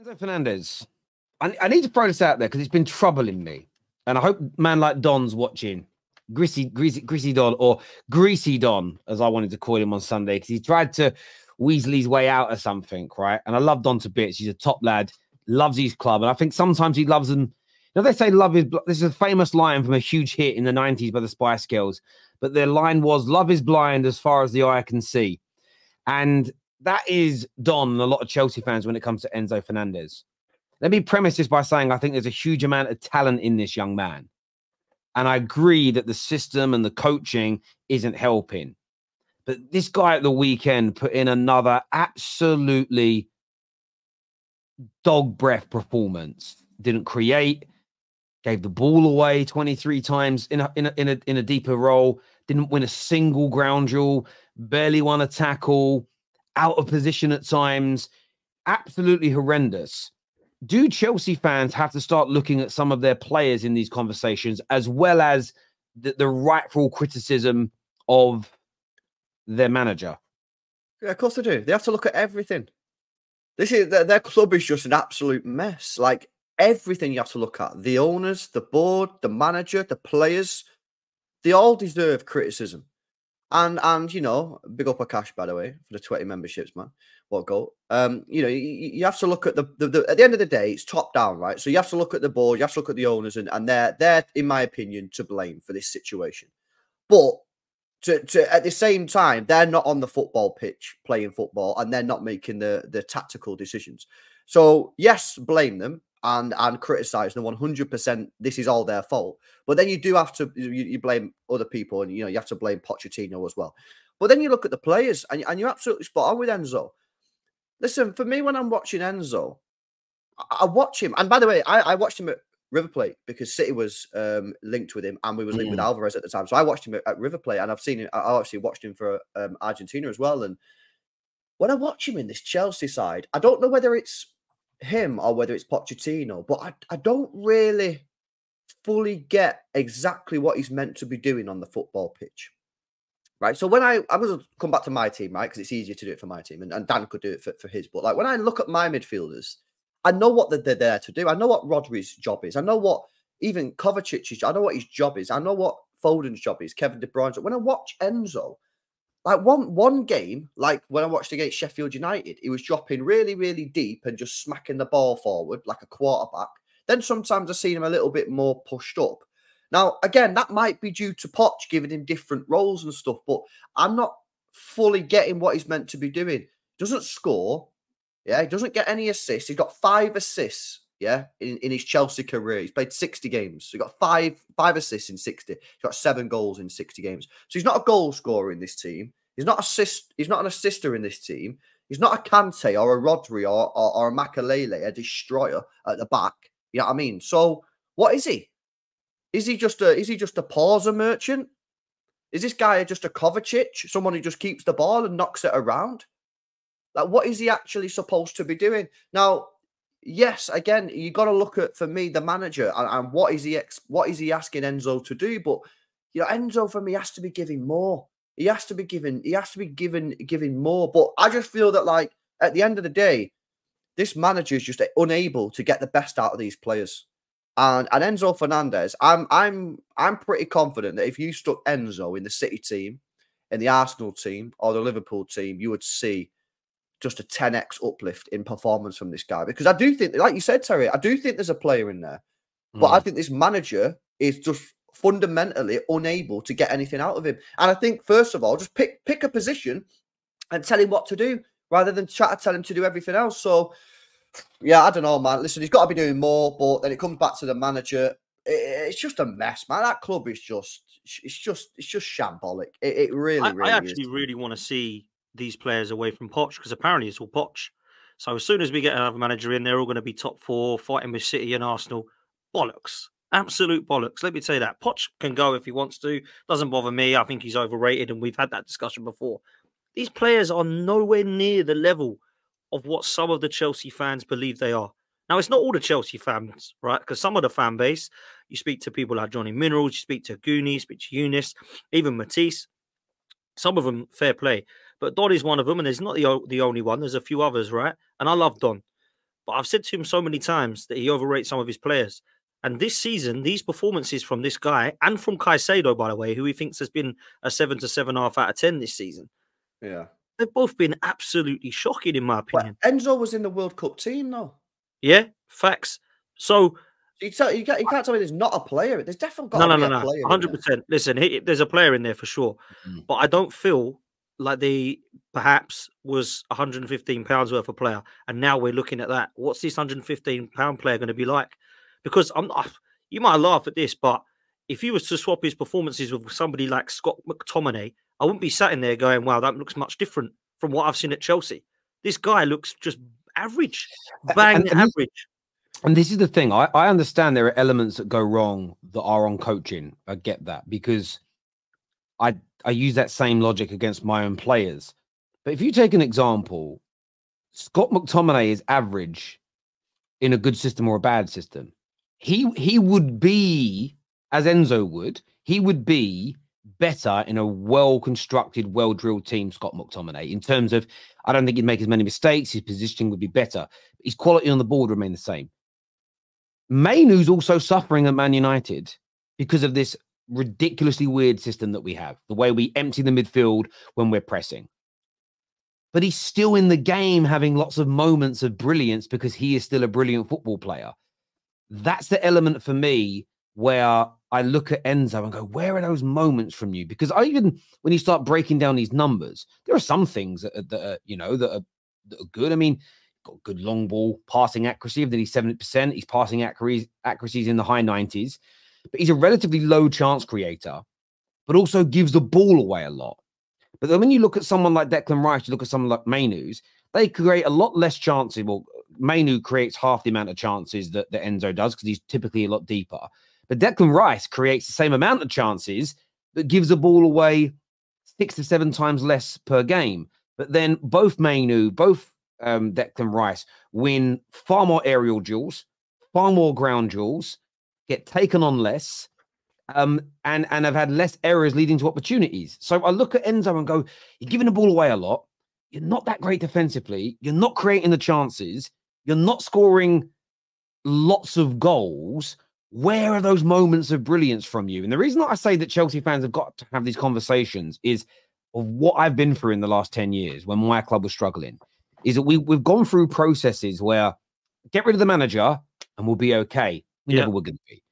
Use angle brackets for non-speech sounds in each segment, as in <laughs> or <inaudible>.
Enzo Fernandez. I, I need to throw this out there because it's been troubling me. And I hope man like Don's watching. Greasy, greasy, greasy Don, or Greasy Don, as I wanted to call him on Sunday, because he tried to weasel his way out of something, right? And I love Don to bits. He's a top lad, loves his club. And I think sometimes he loves them. You know, they say love is this is a famous line from a huge hit in the 90s by the Spice Girls, but their line was love is blind as far as the eye can see. And that is Don and a lot of Chelsea fans when it comes to Enzo Fernandez. Let me premise this by saying I think there's a huge amount of talent in this young man. And I agree that the system and the coaching isn't helping. But this guy at the weekend put in another absolutely dog breath performance. Didn't create, gave the ball away 23 times in a, in a, in a, in a deeper role, didn't win a single ground duel, barely won a tackle, out of position at times, absolutely horrendous do Chelsea fans have to start looking at some of their players in these conversations as well as the, the rightful criticism of their manager? Yeah, of course they do. They have to look at everything. This is their, their club is just an absolute mess. Like everything you have to look at the owners, the board, the manager, the players, they all deserve criticism. And and you know, big up a cash by the way for the 20 memberships, man. What goal? Um, you know, you, you have to look at the, the, the, at the end of the day, it's top down, right? So you have to look at the board, you have to look at the owners, and, and they're they're, in my opinion, to blame for this situation. But to, to at the same time, they're not on the football pitch playing football and they're not making the the tactical decisions. So yes, blame them and and criticize them 100% this is all their fault. But then you do have to you, you, blame other people and you know you have to blame Pochettino as well. But then you look at the players and, and you're absolutely spot on with Enzo. Listen for me when I'm watching Enzo I, I watch him and by the way I, I, watched him at River Plate because City was um, linked with him and we was linked mm. with Alvarez at the time. So I watched him at, at River Plate and I've seen him I actually watched him for um, Argentina as well. And when I watch him in this Chelsea side I don't know whether it's him or whether it's Pochettino, but I, I don't really fully get exactly what he's meant to be doing on the football pitch. Right. So when I I'm gonna come back to my team, right? Because it's easier to do it for my team and, and Dan could do it for, for his. But like when I look at my midfielders, I know what they're, they're there to do. I know what Rodri's job is. I know what even Kovacic's I know what his job is. I know what Foden's job is, Kevin De Bruyne's. When I watch Enzo, like one one game, like when I watched against Sheffield United, he was dropping really, really deep and just smacking the ball forward like a quarterback. Then sometimes I've seen him a little bit more pushed up. Now, again, that might be due to Poch giving him different roles and stuff, but I'm not fully getting what he's meant to be doing. Doesn't score, yeah, he doesn't get any assists. He's got five assists, yeah, in, in his Chelsea career. He's played 60 games. So he got five five assists in 60. He's got seven goals in 60 games. So he's not a goal scorer in this team. He's not assist. He's not an assister in this team. He's not a Kante or a Rodri or, or, or a Makelele, a destroyer at the back. You know what I mean? So what is he? Is he just a is he just a pauser merchant? Is this guy just a Kovacic, someone who just keeps the ball and knocks it around? Like, what is he actually supposed to be doing? Now, yes, again, you got to look at for me the manager and, and what is he ex- what is he asking Enzo to do? But you know, Enzo for me has to be giving more. He has to be given. He has to be given giving more. But I just feel that like at the end of the day, this manager is just unable to get the best out of these players. And and Enzo Fernandez, I'm I'm I'm pretty confident that if you stuck Enzo in the City team, in the Arsenal team, or the Liverpool team, you would see just a 10x uplift in performance from this guy. Because I do think, like you said, Terry, I do think there's a player in there. But I hmm. think this manager is just fundamentally unable to get anything out of him. And I think, first of all, just pick pick a position and tell him what to do rather than try to tell him to do everything else. So, yeah, I don't know, man. Listen, he's got to be doing more, but then it comes back to the manager. It, it's just a mess, man. That club is just, it's just, it's just shambolic. It, it really, really. I actually is. really want to see these players away from Poch because apparently it's all Poch. So as soon as we get another manager in, they're all going to be top four, fighting with City and Arsenal. Bollocks. Absolute bollocks. Let me tell you that. Poch can go if he wants to. Doesn't bother me. I think he's overrated, and we've had that discussion before. These players are nowhere near the level of what some of the Chelsea fans believe they are. Now, it's not all the Chelsea fans, right? Because some of the fan base, you speak to people like Johnny Minerals, you speak to Goonie, you speak to Eunice, even Matisse. Some of them fair play, but Don is one of them, and there's not the the only one. There's a few others, right? And I love Don. but I've said to him so many times that he overrates some of his players. And this season, these performances from this guy and from Caicedo, by the way, who he thinks has been a seven to seven and a half out of ten this season, Yeah. they've both been absolutely shocking in my opinion. Enzo was in the World Cup team, though. Yeah, facts. So You, can't, you can't tell me there's not a player. There's definitely got no, no, no, no, hundred percent. Listen, he, there's a player in there for sure, Mm. but I don't feel like the perhaps was 115 pounds worth of player, and now we're looking at that. What's this 115 pound player going to be like? Because I'm not. You might laugh at this, but if you was to swap his performances with somebody like Scott McTominay, I wouldn't be sat in there going, "Wow, that looks much different from what I've seen at Chelsea." This guy looks just average, bang and- and this- average. And this is the thing. I, I understand there are elements that go wrong that are on coaching. I get that because I I use that same logic against my own players. But if you take an example, Scott McTominay is average in a good system or a bad system. He he would be, as Enzo would, he would be better in a well constructed, well drilled team, Scott McTominay, in terms of I don't think he'd make as many mistakes, his positioning would be better. His quality on the board would remain the same. Mainoo's also suffering at Man United because of this ridiculously weird system that we have, the way we empty the midfield when we're pressing. But he's still in the game having lots of moments of brilliance because he is still a brilliant football player. That's the element for me where I look at Enzo and go, where are those moments from you? Because I even when you start breaking down these numbers, there are some things that are, that are you know that are, that are good. I mean, got good long ball passing accuracy of nearly 70%. He's passing accuracy accuracies in the high 90s, but he's a relatively low chance creator, but also gives the ball away a lot. But then when you look at someone like Declan Rice, you look at someone like Mainoo's, they create a lot less chances. Well, Mainoo creates half the amount of chances that, that Enzo does because he's typically a lot deeper. But Declan Rice creates the same amount of chances, but gives the ball away six to seven times less per game. But then both Mainoo, both um, Declan Rice win far more aerial duels, far more ground duels, get taken on less, um, and and have had less errors leading to opportunities. So I look at Enzo and go, you're giving the ball away a lot. You're not that great defensively. You're not creating the chances. You're not scoring lots of goals. Where are those moments of brilliance from you? And the reason that I say that Chelsea fans have got to have these conversations is of what I've been through in the last 10 years when my club was struggling is that we, we've gone through processes where get rid of the manager and we'll be okay. We Yeah. never were going to be.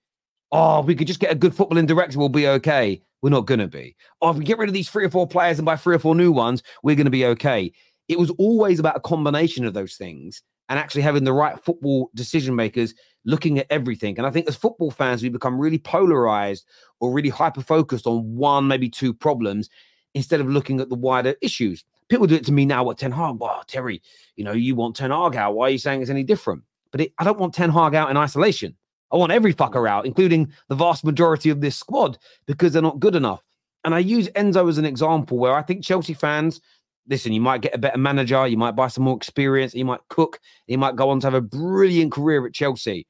Oh, we could just get a good footballing director, we'll be okay. We're not going to be. Oh, if we get rid of these three or four players and buy three or four new ones, we're going to be okay. It was always about a combination of those things and actually having the right football decision makers looking at everything. And I think as football fans, we become really polarized or really hyper focused on one, maybe two problems instead of looking at the wider issues. People do it to me now. What Ten Hag? Wow, Terry, you know, you want Ten Hag out. Why are you saying it's any different? But it, I don't want Ten Hag out in isolation. I want every fucker out, including the vast majority of this squad, because they're not good enough. And I use Enzo as an example where I think Chelsea fans, listen, you might get a better manager, you might buy some more experience, you might cook, you might go on to have a brilliant career at Chelsea.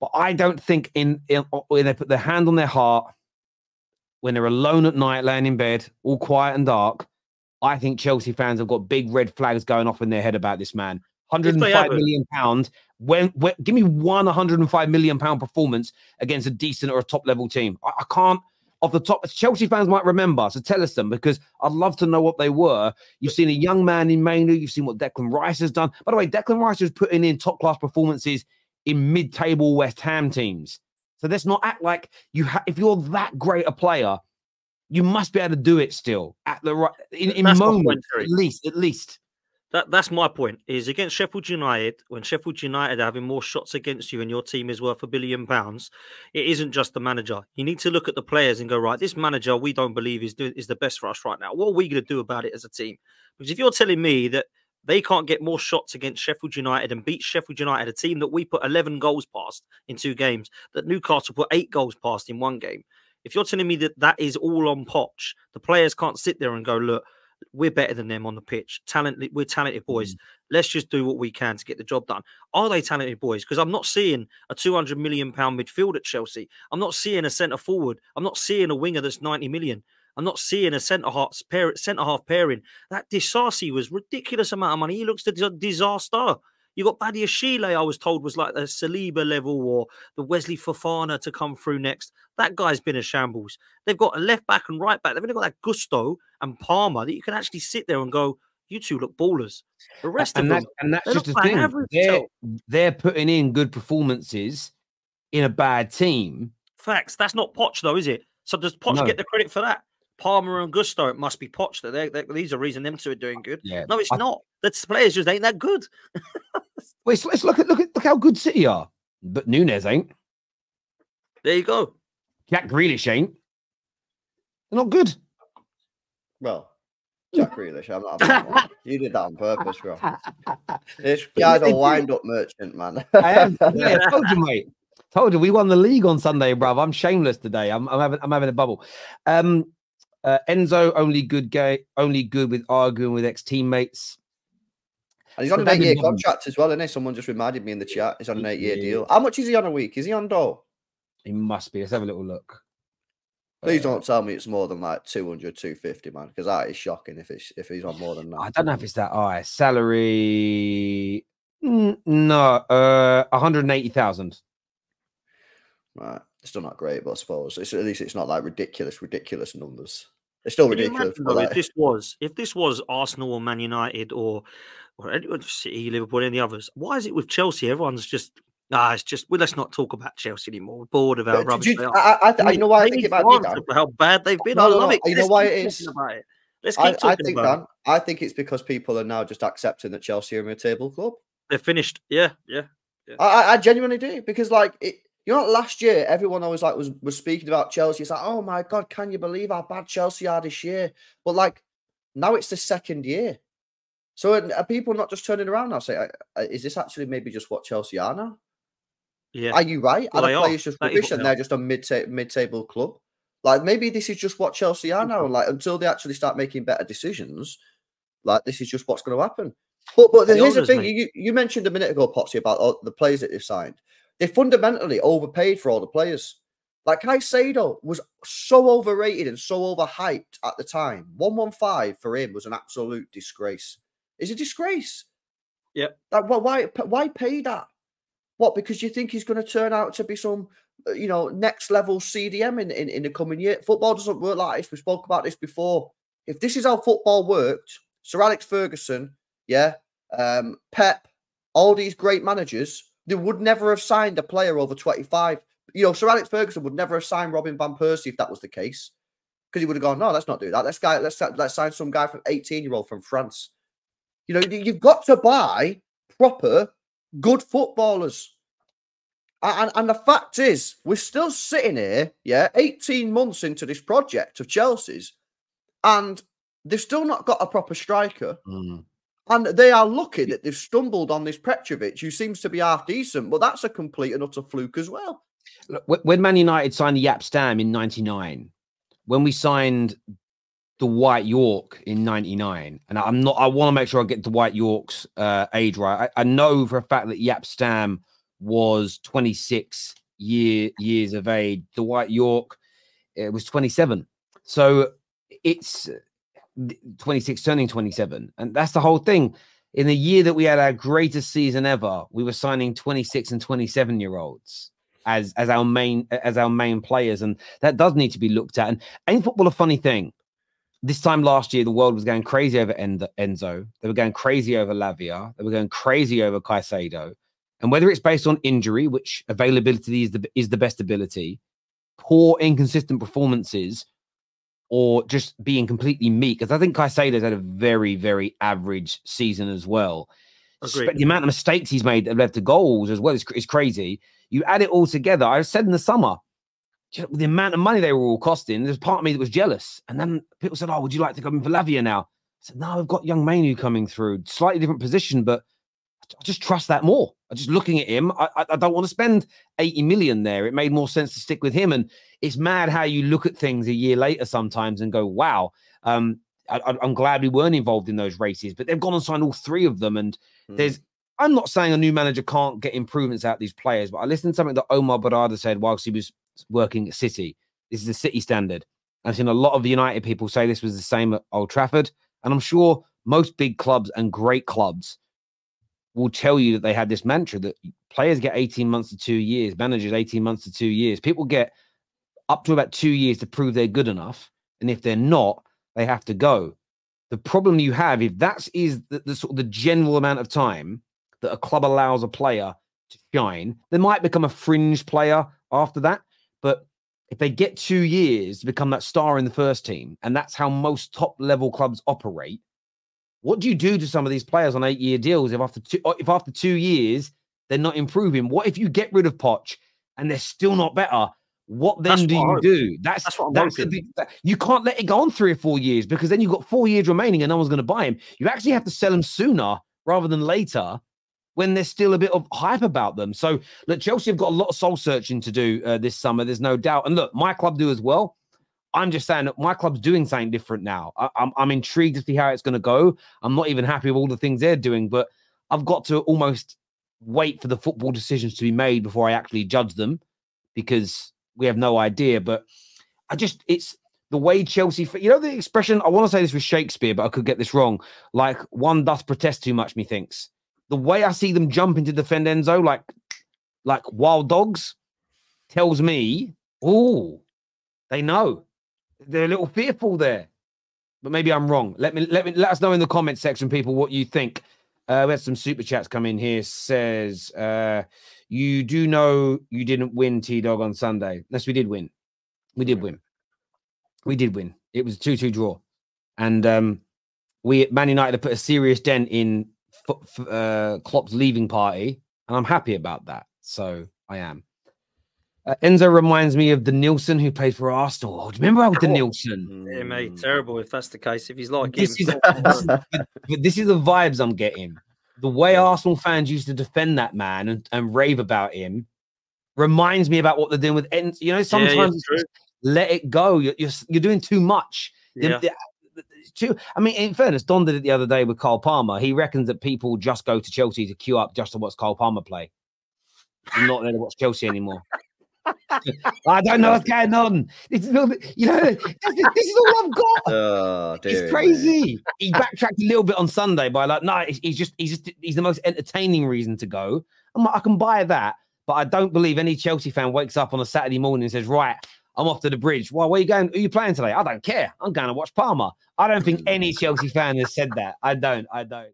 But I don't think in, in when they put their hand on their heart, when they're alone at night, laying in bed, all quiet and dark, I think Chelsea fans have got big red flags going off in their head about this man. they 105 haven't- million pounds. When, when give me one 105 million pound performance against a decent or a top level team. I, I can't off the top. Chelsea fans might remember, so tell us them because I'd love to know what they were. You've seen a young man in Mainoo. You've seen what Declan Rice has done. By the way, Declan Rice was putting in top class performances in mid table West Ham teams. So let's not act like you. Ha- if you're that great a player, you must be able to do it still at the right in, in moments at least. At least. That that's my point. Is against Sheffield United when Sheffield United are having more shots against you and your team is worth a billion pounds. It isn't just the manager. You need to look at the players and go right. This manager we don't believe is is the best for us right now. What are we going to do about it as a team? Because if you're telling me that they can't get more shots against Sheffield United and beat Sheffield United, a team that we put 11 goals past in two games, that Newcastle put eight goals past in one game. If you're telling me that that is all on Poch, the players can't sit there and go, look, we're better than them on the pitch. Talent, we're talented boys. Mm. Let's just do what we can to get the job done. Are they talented boys? Because I'm not seeing a 200 million pound midfield at Chelsea. I'm not seeing a centre forward. I'm not seeing a winger that's 90 million. I'm not seeing a centre half pair, centre half pairing. That Disasi was ridiculous amount of money. He looks a disaster. You got Badiashile, I was told was like the Saliba level or the Wesley Fofana to come through next. That guy's been a shambles. They've got a left back and right back. They've only got that Gusto and Palmer that you can actually sit there and go, you two look ballers. The rest and of that, them, and that's just the thing. average They're, they're putting in good performances in a bad team. facts. That's not Poch though, is it? So does Poch No. get the credit for that? Palmer and Gusto, it must be Poch that they, they, these are reason them two are doing good. Yeah. No, it's I- not. The players just ain't that good. <laughs> Well, it's, it's look at look at look how good City are, but Nunes ain't. There you go. Jack Grealish ain't. They're not good. Well, Jack <laughs> Grealish, I'm not. having that one. you did that on purpose, bro. <laughs> This guy's a wind-up merchant, man. I am. Yeah, I told you, mate. Told you we won the league on Sunday, bruv. I'm shameless today. I'm, I'm having I'm having a bubble. Um, uh, Enzo only good gay, only good with arguing with ex teammates. And he's on an eight-year contract as well, isn't he? Someone just reminded me in the chat. He's on an eight-year Yeah. deal. How much is he on a week? Is he on Dole? He must be. Let's have a little look. Please Uh, don't tell me it's more than like 200, 250, man, because that is shocking if it's if he's on more than that. I don't know if it's that high. Salary. No, uh, 180,000. Right. It's still not great, but I suppose it's, at least it's not like ridiculous, ridiculous numbers. It's still Can ridiculous. imagine, though, like- if this was if this was Arsenal or Man United or or any- or City, Liverpool, any others, why is it with Chelsea? Everyone's just ah, it's just well, let's not talk about Chelsea anymore. We're bored of our rubbish you-. I, I, I, you know why I think need it might to be answer Dan? how bad they've been. No, I love no, it. you know why it? About it. Let's keep I, talking I think about it. Dan, I think it's because people are now just accepting that Chelsea are a table club. They're finished. Yeah, yeah. I, I- I genuinely do because, like, it, you know, last year everyone always like was was speaking about Chelsea. It's like, oh my god, can you believe how bad Chelsea are this year? But like, now it's the second year, so are, are people not just turning around now? Say, is this actually maybe just what Chelsea are now? Yeah. Are you right? Well, are the are. players just rubbish and they they're just a mid mid table club? Like maybe this is just what Chelsea are now, and like until they actually start making better decisions, like this is just what's going to happen. But but The here's the thing: mate. you you mentioned a minute ago, Potsy, about the players that they've signed. They fundamentally overpaid for all the players. Like Caicedo was so overrated and so overhyped at the time. One one five for him was an absolute disgrace. It's a disgrace. Yeah. Like why why why pay that? What because you think he's going to turn out to be some uh, you know next level CDM in, in in the coming year? Football doesn't work like this. We spoke about this before. If this is how football worked, Sir Alex Ferguson, yeah, um, Pep, all these great managers, they would never have signed a player over 25. You know, Sir Alex Ferguson would never have signed Robin Van Persie if that was the case. Because he would have gone, no, let's not do that. Let's guy, let's let's sign some guy from 18 year old from France. You know, you- you've got to buy proper good footballers. And, and the fact is, we're still sitting here, yeah, 18 months into this project of Chelsea's, and they've still not got a proper striker. Mm. And they are lucky that they've stumbled on this Petrovic, who seems to be half decent, but that's a complete and utter fluke as well. Look, when Man United signed the Jaap Stam in '99, when we signed the Dwight Yorke in '99, and I'm not, I want to make sure I get the Dwight Yorke's uh, age right. I, I know for a fact that Jaap Stam was 26 year years of age. The Dwight Yorke it was 27, so it's 26 turning 27, and that's the whole thing. In the year that we had our greatest season ever, we were signing 26 and 27 year olds as as our main as our main players, and that does need to be looked at. And ain't football a funny thing? This time last year, the world was going crazy over Enzo. They were going crazy over Lavia. They were going crazy over Caicedo. And whether it's based on injury, which availability is the is the best ability, poor inconsistent performances, or just being completely meek, because I think Caicedo's had a very very average season as well. Agreed. The amount of mistakes he's made that led to goals as well is, is crazy. You add it all together. I said in the summer, the amount of money they were all costing, there's part of me that was jealous. And then people said, Oh, would you like to come in for Lavia now? I said, No, I've got young Mainoo coming through, slightly different position, but I just trust that more. I just looking at him, I, I, I don't want to spend 80 million there. It made more sense to stick with him. And it's mad how you look at things a year later sometimes and go, Wow. Um, I, I'm glad we weren't involved in those races, but they've gone and signed all three of them. And Mm. there's I'm not saying a new manager can't get improvements out of these players, but I listened to something that Omar Berrada said whilst he was working at City. This is a City standard. I've seen a lot of the United people say this was the same at Old Trafford, and I'm sure most big clubs and great clubs will tell you that they had this mantra that players get 18 months to two years, managers 18 months to two years. People get up to about two years to prove they're good enough. And if they're not, they have to go. The problem you have, if that is the, the sort of the general amount of time that a club allows a player to shine, they might become a fringe player after that. But if they get two years to become that star in the first team, and that's how most top level clubs operate, what do you do to some of these players on eight year deals if after two if after two years they're not improving? What if you get rid of Poch and they're still not better? What then That's do what you do? That's That's what I'm that's the big, that- you can't let it go on three or four years because then you've got four years remaining and no one's going to buy him. You actually have to sell him sooner rather than later when there's still a bit of hype about them. So look, Chelsea have got a lot of soul searching to do uh, this summer. There's no doubt. And look, my club do as well. I'm just saying that my club's doing something different now. I, I'm I'm intrigued to see how it's going to go. I'm not even happy with all the things they're doing, but I've got to almost wait for the football decisions to be made before I actually judge them because we have no idea. But I just it's the way Chelsea, you know, the expression. I want to say this was Shakespeare, but I could get this wrong. Like one doth protest too much, methinks. The way I see them jumping to defend Enzo, like like wild dogs, tells me, oh, they know. They're a little fearful there. But maybe I'm wrong. Let me let me let us know in the comment section, people, what you think. Uh, we had some super chats come in here. Says uh, you do know you didn't win T Dog on Sunday. Yes, we did win. We did win. We did win. It was a 2 2 draw. And um, we at Man United have put a serious dent in f- f- uh, Klopp's leaving party. And I'm happy about that. So I am. Uh, Enzo reminds me of the Nilsson who played for Arsenal. Oh, do you remember how the Oh. Nilsson? Yeah, mate, terrible if that's the case. If he's like This him. is, this is but, but this is the vibes I'm getting. The way Arsenal fans used to defend that man and, and rave about him reminds me about what they're doing with Enzo. You know, sometimes just let it go. You're, you're you're doing too much. Yeah. the- it's too, I mean, in fairness, Don did it the other day with Cole Palmer. He reckons that people just go to Chelsea to queue up just to watch Cole Palmer play. I'm not there to watch Chelsea anymore. I don't know what's going on. This is all, the- you know, this is, this is all I've got. <laughs> Oh, It's crazy. He backtracked a little bit on Sunday by like, no, he's, just, he's just, he's the most entertaining reason to go. I'm like, I can buy that, but I don't believe any Chelsea fan wakes up on a Saturday morning and says, right, I'm off to the bridge. Well, where you going? Who you playing today? I don't care. I'm going to watch Palmer. I don't think hmm. any Chelsea fan has said that. I don't. I don't.